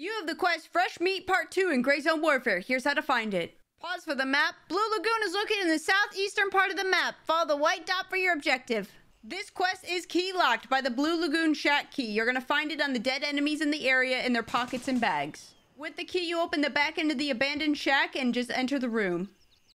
You have the quest Fresh Meat Part 2 in Gray Zone Warfare. Here's how to find it. Pause for the map. Blue Lagoon is located in the southeastern part of the map. Follow the white dot for your objective. This quest is key locked by the Blue Lagoon Shack key. You're going to find it on the dead enemies in the area in their pockets and bags. With the key, you open the back end of the abandoned shack and just enter the room.